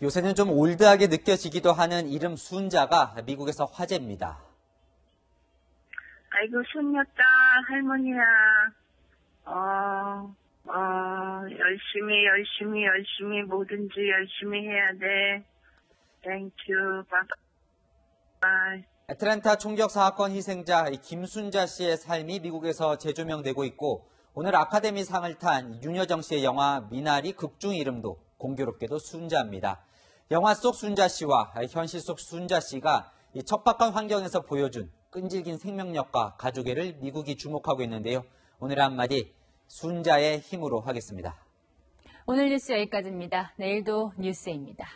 요새는 좀 old하게 느껴지기도 하는 이름 순자가 미국에서 화제입니다. 아이고, 손녀딸, 할머니야. 어, 어, 열심히, 열심히, 열심히, 뭐든지 열심히 해야 돼. thank you, bye bye. 애틀랜타 총격 사건 희생자 김순자 씨의 삶이 미국에서 재조명되고 있고 오늘 아카데미 상을 탄 윤여정 씨의 영화 미나리 극중 이름도 공교롭게도 순자입니다. 영화 속 순자 씨와 현실 속 순자 씨가 이 척박한 환경에서 보여준 끈질긴 생명력과 가족애를 미국이 주목하고 있는데요. 오늘 한마디 순자의 힘으로 하겠습니다. 오늘 뉴스 여기까지입니다. 내일도 뉴스입니다.